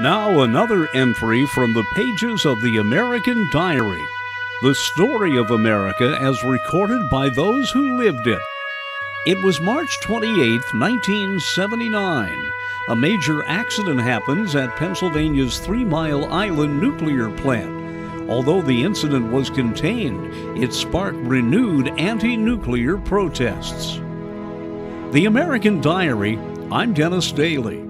Now, another entry from the pages of the American Diary the story of America as recorded by those who lived it. It was March 28, 1979. A major accident happens at Pennsylvania's Three Mile Island nuclear plant. Although the incident was contained, it sparked renewed anti nuclear protests. The American Diary, I'm Dennis Daily.